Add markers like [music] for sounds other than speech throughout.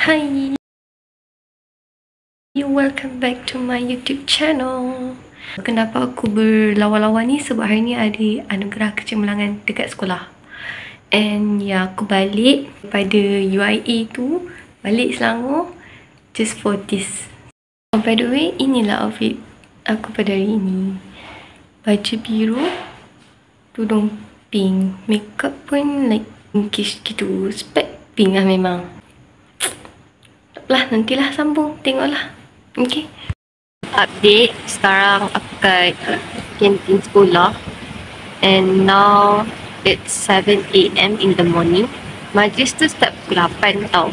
Hi. Welcome back to my YouTube channel. Kenapa aku berlawan-lawan ni? Sebab hari ni ada anugerah kecemerlangan dekat sekolah. And ya, aku balik pada UIA tu. Balik Selangor. Just for this. Oh, by the way, inilah outfit aku pada hari ini. Baju biru. Tudung pink. Makeup pun like pinkish gitu. Spek pink lah memang lah nantilah sambung. Tengoklah. Okey update. Sekarang aku kat kantin sekolah. And now it's 7am in the morning. Majlis tu start pukul 8 tau.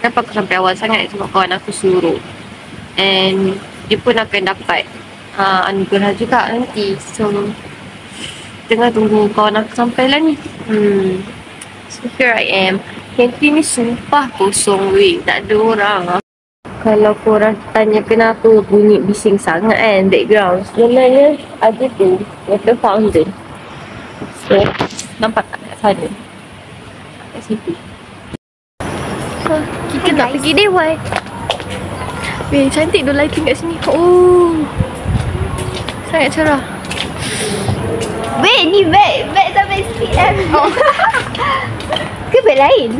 Kenapa aku sampai awal sangat? Sebab kawan aku suruh. And dia pun akan dapat uh, anugerah juga nanti. So tengah tunggu kawan aku sampai lah ni. Hmm. so here I am Kantin ni sumpah kosong weh. Tak ada orang lah. Kalau korang tanya kenapa bunyi bising sangat kan background. Sebenarnya ada tu water fountain. So, nampak tak kat sana? Kat situ. So, kita Hi nak guys. pergi Dewan. Weh, cantik tu lighting kat sini. Oh. Sangat cerah. Weh, ni beg. Beg sampai CM. Oh. [laughs] ke beg lain?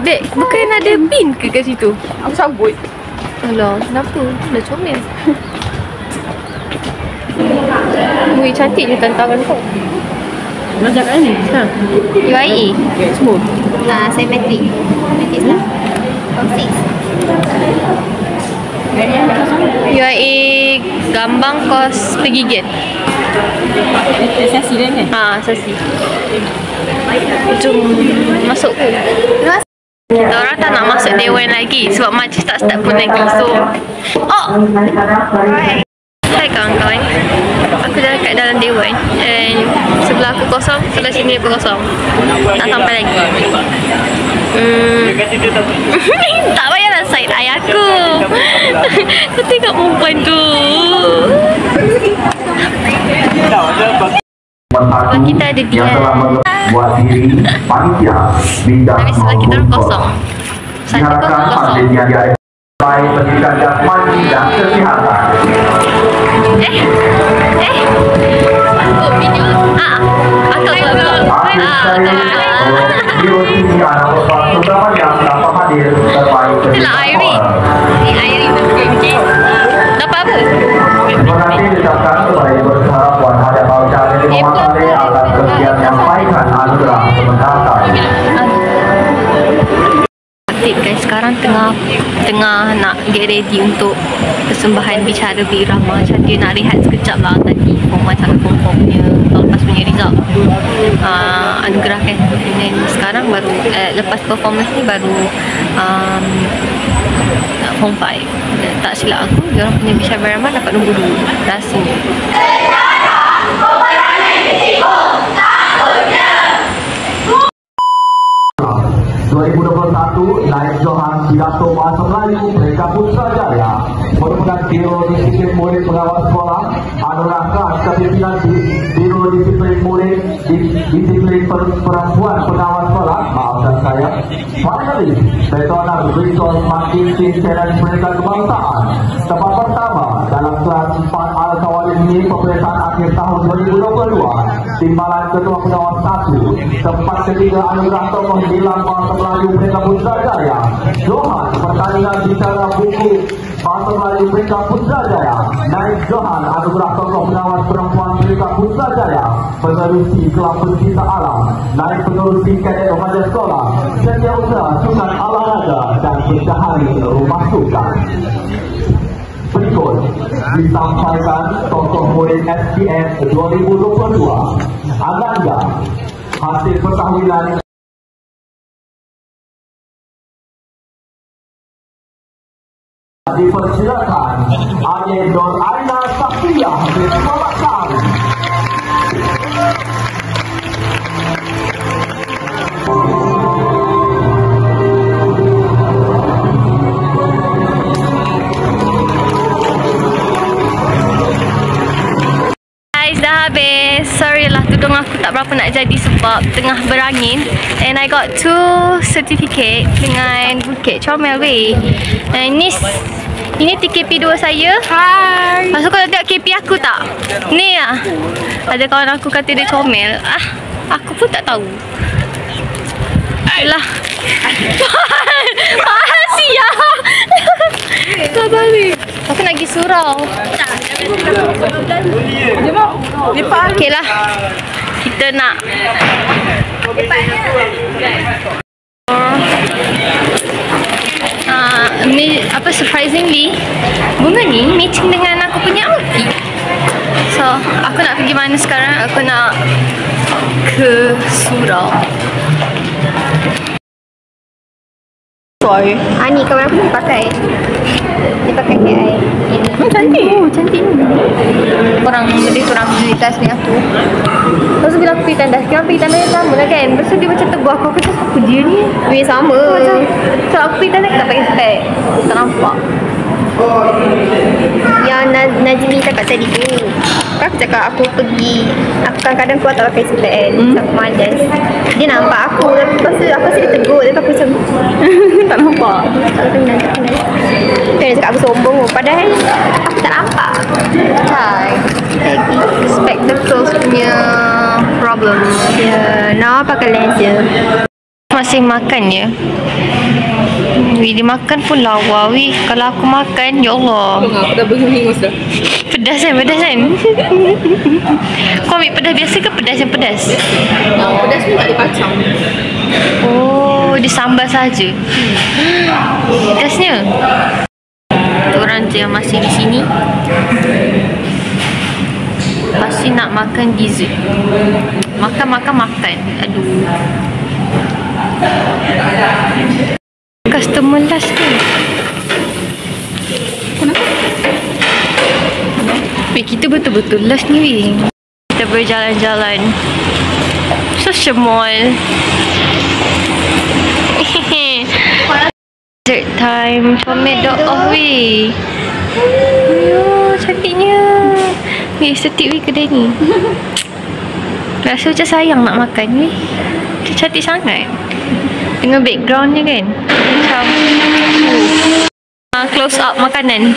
Beg, bukan ada pin ke kat situ? Aku sambut. Alah, kenapa? Dah comel. Wih, cantik je tantangan kau. Macam kat ni? Ha? UIA? Okay, semua. Ah, uh, symmetric. Symmetric lah. Six. UIA gambang kos Sesi kan? Sesi. Jom masuk? Kita orang tak nak masuk Dewan lagi sebab majlis tak start pun lagi. So, oh! Hai kawan-kawan. Aku dah dekat dalam Dewan and sebelah aku kosong, sebelah sini pun kosong. Tak sampai lagi. Hmm. [laughs] tak payahlah side ayah aku. [laughs] Kau tengok perempuan tu. Sebab kita ada dia. Yang telah diri panitia bidang Tapi sebelah kita orang kosong. Satu Diharapkan kosong. baik pendidikan dan kesihatan. Eh? Eh? Oh, video. Ah. Aku aku aku. Akhir Ah, aku. Anak bapak terutama yang dapat hadir terbaik Itulah Irene. Ni Irene betul tengah nak get ready untuk persembahan bicara Birama. Macam dia nak rehat sekejap lah tadi form macam form formnya tahun lepas punya result. Uh, anugerah kan. Dan sekarang baru uh, lepas performance ni baru um, form 5. Dan tak silap aku, dia orang punya bicara Birama dapat nombor 2 rasanya. 2021 naik Johan Pidato Bahasa Melayu Mereka Putrajaya merupakan Biro Disiplin Murid Pengawal Sekolah anugerah kepimpinan di Biro Disiplin Murid di Disiplin per, Perempuan Pengawal Sekolah. Maafkan saya. Finally Petona Resource Marketing Challenge Peringkat Kebangsaan tempat pertama dalam kelas 4 Ini peperiksaan akhir tahun 2022 timbalan ketua pengawal 1 tempat ketiga anugerah tokoh hilang bahasa Melayu Mereka Putrajaya. Johan pertandingan bicara buku Bahasa Melayu Mereka Putrajaya. Naik Johan anugerah tokoh pengawas perempuan Mereka Putrajaya. Penerusi Kelab Pencinta Alam. Naik penerusi kadet remaja sekolah. Setiausaha Sukan Olahraga dan Pencahari Rumah Sukan Berikut. Disampaikan tokoh murid SPM 2022 Aganda hasil pertahwilan dipersilakan Ade Nur Aina Tahun Guys, dah habis. Nak jadi sebab tengah berangin and I got two certificate dengan Bukit Comel weh. And ini ini TKP 2 saya. Hai. Masuk kau tengok KP aku tak? Ni ah. Ada kawan aku kata dia comel. Ah, aku pun tak tahu. Alah. Makasih [laughs] ya. Tak balik. Aku nak pergi surau. Okey lah. Kita nak Uh, ni apa surprisingly bunga ni matching dengan aku punya outfit. So, aku nak pergi mana sekarang? Aku nak ke surau. Boy. Ah ni kawan aku ni pakai. Dia pakai KI. Ini. Hmm, cantik. Oh, cantik. Orang beli tu orang beli tas ni aku. Lepas tu bila aku pergi tandas, kita pergi tandas yang sama lah kan. Lepas tu dia macam tegur aku. Aku cakap, apa dia ni? Weh sama. Macam, so aku pergi tandas, aku tak pakai spek. Tak nampak. Yang Naz Najmi cakap tadi tu. Kan aku cakap aku pergi. Aku kadang-kadang keluar tak pakai CPN. Hmm. Aku malas. Dia nampak aku. Lepas tu aku rasa dia tegur. Lepas aku macam. Tak nampak. Tak kenal, tak kenal. Kan dia cakap aku sombong. Padahal aku tak nampak. Hai. Spectacles punya problem. Ya, nak pakai lens je. Masih makan ya. Wih, dia makan pun lawa wih. Kalau aku makan, ya Allah. Aku dah berhingus dah. Pedas kan, pedas kan? Kau ambil pedas biasa ke pedas yang pedas? Oh, pedas pun tak ada kacang. Oh, dia sambal saja. Pedasnya. Untuk orang je yang masih di sini. Masih nak makan dessert. Makan, makan, makan. Aduh. Customer last tu. Weh, kita betul-betul last ni. Kita berjalan-jalan. Social mall. Dessert time. Comel dot off weh. Ayo, cantiknya. Weh, estetik weh kedai ni. Rasa macam sayang nak makan. Dia cantik sangat. Dengan background ni kan. Macam uh, close up makanan.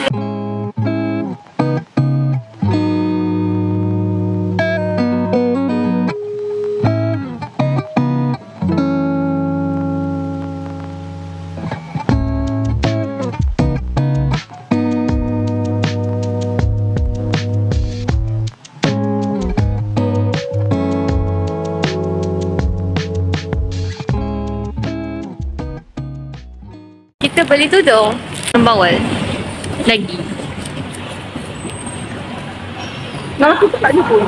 Kita beli tudung Bawal. Lagi. Nama aku tak ada pun.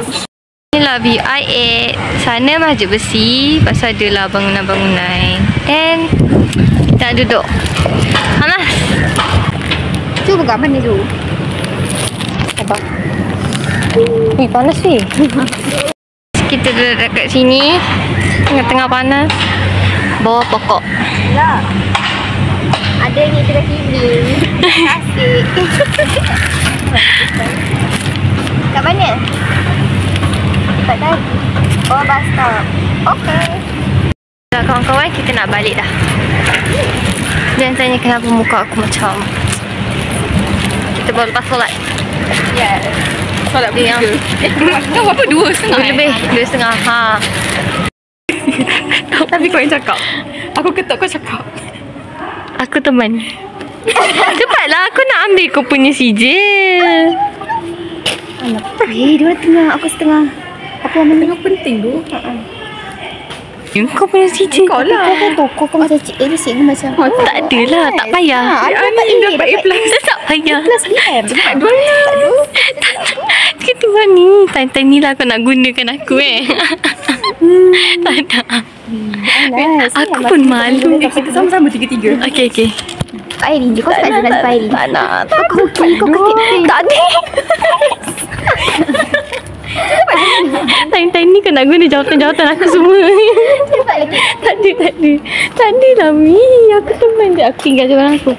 Inilah view I8 Sana masjid besi Lepas tu adalah bangunan-bangunan. And Kita nak duduk. Panas Cuba kat mana tu? Apa? Ui panas ni [laughs] Kita duduk dekat sini. Tengah-tengah panas. Bawah pokok. Lah. Ada ni tengah healing. Asik. Kat mana? Dekat tadi. Oh, bus stop. Okay. Dah kawan-kawan kita nak balik dah Jangan tanya kenapa muka aku macam Kita baru lepas solat Ya. Solat Dia yang- bertiga. Eh, kau berapa? Dua setengah? Dua lebih Dua setengah ha. Tapi kau yang cakap. Aku ketuk kau cakap. Aku teman [laughs] Cepatlah aku nak ambil kau punya sijil Eh, dia tengah. Aku setengah. Apa yang mana? Tengah penting tu. Yang kau punya sijil Kau lah. Kau kan toko kau macam cik. Eh, dia cik macam. Oh, Tak adalah Tak payah Ha, ada dapat Ani A. dapat A plus. [laughs] Tak payah Plus BM. Cepat dua. Kita buat ni Time-time ni lah kau nak gunakan aku eh [laughs] Tak ada Alas. Aku pun malu Eh, kita sama-sama tiga-tiga. Okay okay Pak Airi. Kau suka jalan Pak Airi. Tak nak Kau kau kau kekek. Tak ada Time-time ni kau nak guna jawatan-jawatan aku semua Cepat lagi. Tak ada, tak ada Tak ada lah Mi Aku teman je Aku tinggal je aku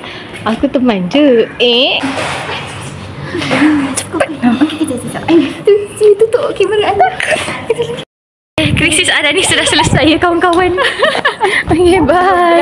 Aku teman je Eh Cepat. Okey, kejap, kejap. Eh, sini tutup kamera anda. Krisis Adani sudah selesai ya kawan-kawan. [laughs] okay, bye.